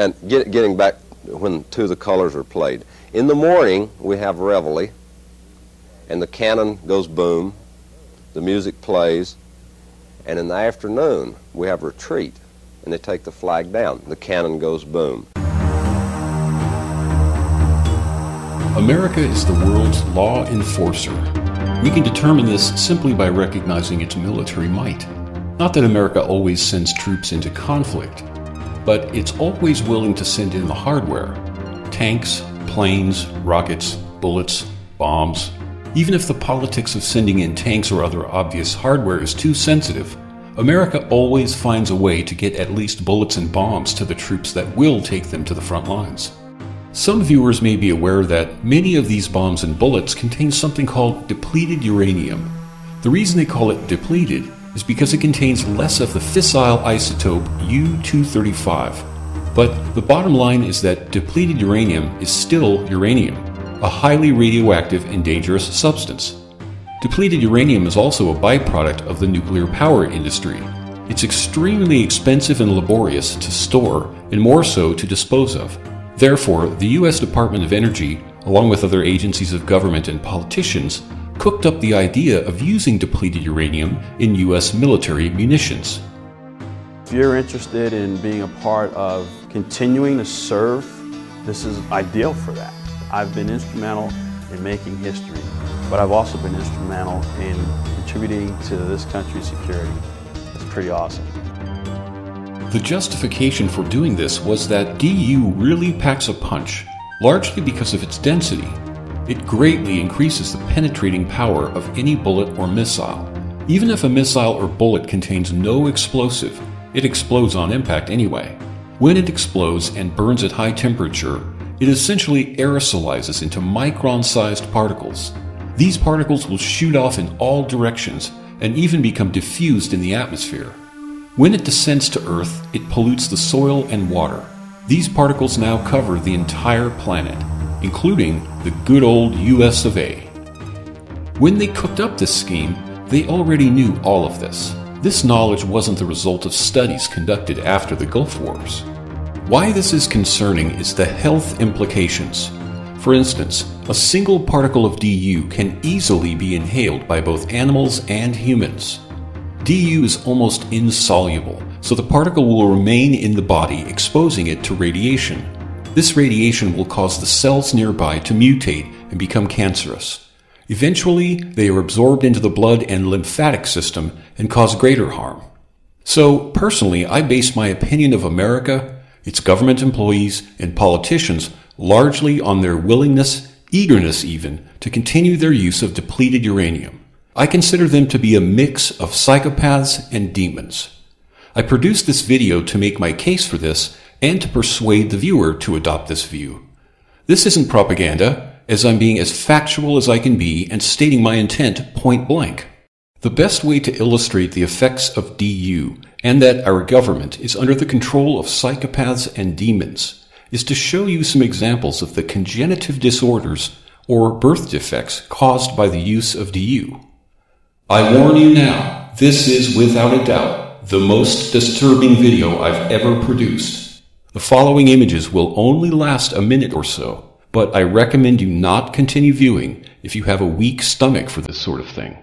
And get, getting back when two of the colors are played. In the morning, we have reveille, and the cannon goes boom, the music plays, and in the afternoon, we have retreat, and they take the flag down. The cannon goes boom. America is the world's law enforcer. We can determine this simply by recognizing its military might. Not that America always sends troops into conflict, but it's always willing to send in the hardware tanks, planes, rockets, bullets, bombs. Even if the politics of sending in tanks or other obvious hardware is too sensitive, America always finds a way to get at least bullets and bombs to the troops that will take them to the front lines. Some viewers may be aware that many of these bombs and bullets contain something called depleted uranium. The reason they call it depleted is because it contains less of the fissile isotope U-235. But the bottom line is that depleted uranium is still uranium, a highly radioactive and dangerous substance. Depleted uranium is also a byproduct of the nuclear power industry. It's extremely expensive and laborious to store, and more so to dispose of. Therefore, the U.S. Department of Energy, along with other agencies of government and politicians, cooked up the idea of using depleted uranium in U.S. military munitions. If you're interested in being a part of continuing to serve, this is ideal for that. I've been instrumental in making history, but I've also been instrumental in contributing to this country's security. It's pretty awesome. The justification for doing this was that DU really packs a punch, largely because of its density. It greatly increases the penetrating power of any bullet or missile. Even if a missile or bullet contains no explosive, it explodes on impact anyway. When it explodes and burns at high temperature, it essentially aerosolizes into micron sized particles. These particles will shoot off in all directions and even become diffused in the atmosphere. When it descends to Earth, it pollutes the soil and water. These particles now cover the entire planet, including the good old US of A. When they cooked up this scheme, they already knew all of this. This knowledge wasn't the result of studies conducted after the Gulf Wars. Why this is concerning is the health implications. For instance, a single particle of DU can easily be inhaled by both animals and humans. DU is almost insoluble, so the particle will remain in the body, exposing it to radiation. This radiation will cause the cells nearby to mutate and become cancerous. Eventually, they are absorbed into the blood and lymphatic system and cause greater harm. So, personally, I base my opinion of America, its government employees, and politicians largely on their willingness, eagerness even, to continue their use of depleted uranium. I consider them to be a mix of psychopaths and demons. I produced this video to make my case for this and to persuade the viewer to adopt this view. This isn't propaganda, as I'm being as factual as I can be and stating my intent point blank. The best way to illustrate the effects of DU and that our government is under the control of psychopaths and demons is to show you some examples of the congenitive disorders or birth defects caused by the use of DU. I warn you now, this is without a doubt the most disturbing video I've ever produced. The following images will only last a minute or so, but I recommend you not continue viewing if you have a weak stomach for this sort of thing.